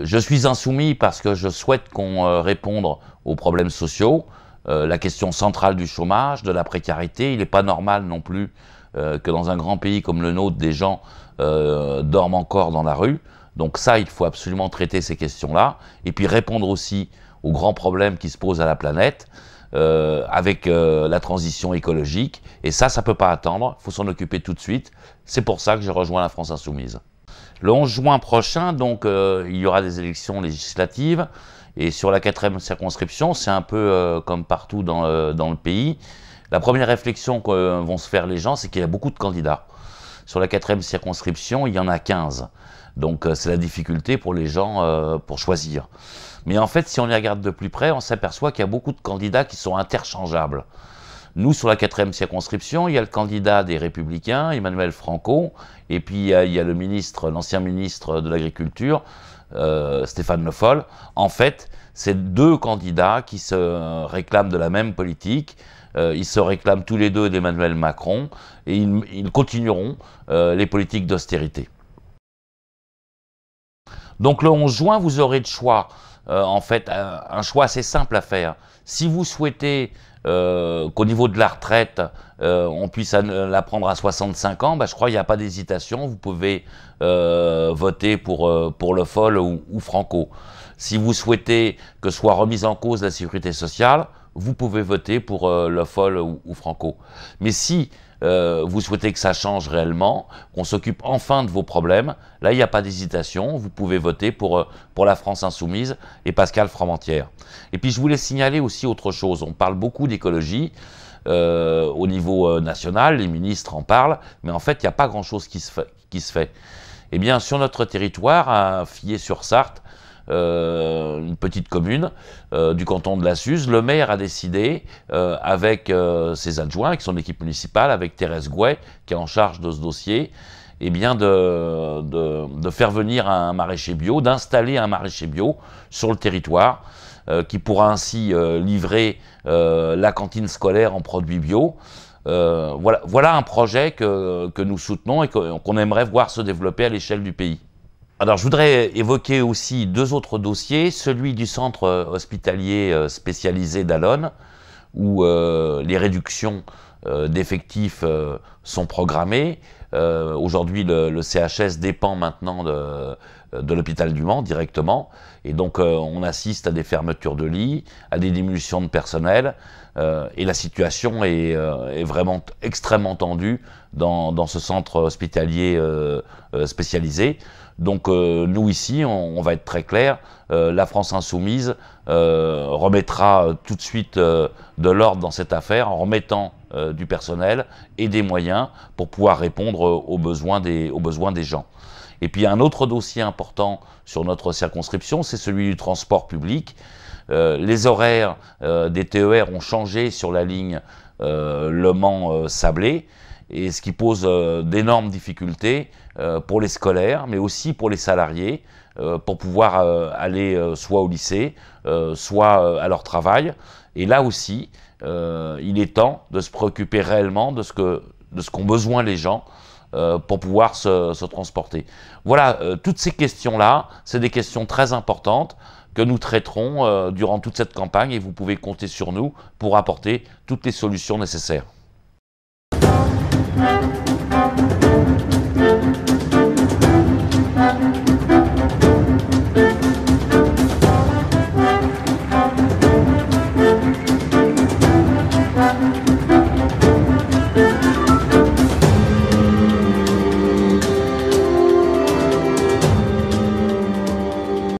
Je suis insoumis parce que je souhaite qu'on euh, réponde aux problèmes sociaux, euh, la question centrale du chômage, de la précarité. Il n'est pas normal non plus euh, que dans un grand pays comme le nôtre, des gens dorment encore dans la rue. Donc ça, il faut absolument traiter ces questions-là. Et puis répondre aussi aux grands problèmes qui se posent à la planète. avec la transition écologique. Et ça, ça peut pas attendre, faut s'en occuper tout de suite. C'est pour ça que je rejoins la France Insoumise. Le 11 juin prochain, donc, euh, il y aura des élections législatives. Et sur la quatrième circonscription, c'est un peu euh, comme partout dans, le pays. La première réflexion que vont se faire les gens, c'est qu'il y a beaucoup de candidats. Sur la quatrième circonscription, il y en a 15. Donc euh, c'est la difficulté pour les gens pour choisir. Mais en fait, si on y regarde de plus près, on s'aperçoit qu'il y a beaucoup de candidats qui sont interchangeables. Nous, sur la quatrième circonscription, il y a le candidat des Républicains, Emmanuel Franco, et puis il y a, le ministre, l'ancien ministre de l'Agriculture, euh, Stéphane Le Foll. En fait, c'est deux candidats qui se réclament de la même politique. Euh, ils se réclament tous les deux d'Emmanuel Macron et ils, continueront euh, les politiques d'austérité. Donc le 11 juin, vous aurez le choix, en fait, un choix assez simple à faire. Si vous souhaitez euh, qu'au niveau de la retraite, euh, on puisse la prendre à 65 ans, bah, je crois qu'il n'y a pas d'hésitation. Vous pouvez euh, voter pour, pour Le Foll ou, Franco. Si vous souhaitez que soit remise en cause la sécurité sociale, vous pouvez voter pour Le Foll ou Franco. Mais si euh, vous souhaitez que ça change réellement, qu'on s'occupe enfin de vos problèmes, là, il n'y a pas d'hésitation. Vous pouvez voter pour, euh, la France Insoumise et Pascal Framentière. Et puis, je voulais signaler aussi autre chose. On parle beaucoup d'écologie. Euh, au niveau national, les ministres en parlent, mais en fait, il n'y a pas grand-chose qui, se qui se fait. Eh bien, sur notre territoire, à Fillet-sur-Sarthe, euh, une petite commune euh, du canton de la Suze, le maire a décidé, euh, avec ses adjoints, avec son équipe municipale, avec Thérèse Gouet, qui est en charge de ce dossier, eh bien de, faire venir un maraîcher bio, d'installer un maraîcher bio sur le territoire, qui pourra ainsi livrer la cantine scolaire en produits bio. voilà, un projet que nous soutenons et qu'on aimerait voir se développer à l'échelle du pays. Alors, je voudrais évoquer aussi deux autres dossiers. Celui du centre euh, hospitalier euh, spécialisé d'Alonne, où euh, les réductions d'effectifs sont programmées. Aujourd'hui, le, CHS dépend maintenant de, l'hôpital du Mans directement. Et donc, on assiste à des fermetures de lits, à des diminutions de personnel. et la situation est, vraiment extrêmement tendue dans ce centre hospitalier spécialisé. Donc euh, nous ici, on, va être très clair, euh, la France insoumise euh, remettra tout de suite de l'ordre dans cette affaire en remettant du personnel et des moyens pour pouvoir répondre aux besoins des, aux besoins des gens. Et puis un autre dossier important sur notre circonscription, c'est celui du transport public. les horaires des TER ont changé sur la ligne Le Mans-Sablé et ce qui pose euh, d'énormes difficultés euh, pour les scolaires, mais aussi pour les salariés, euh, pour pouvoir aller soit au lycée, soit à leur travail. Et là aussi, il est temps de se préoccuper réellement de ce que de ce qu'ont besoin les gens pour pouvoir se, transporter. Voilà, toutes ces questions-là, c'est des questions très importantes que nous traiterons durant toute cette campagne et vous pouvez compter sur nous pour apporter toutes les solutions nécessaires.